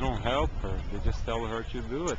they don't help her. They just tell her to do it.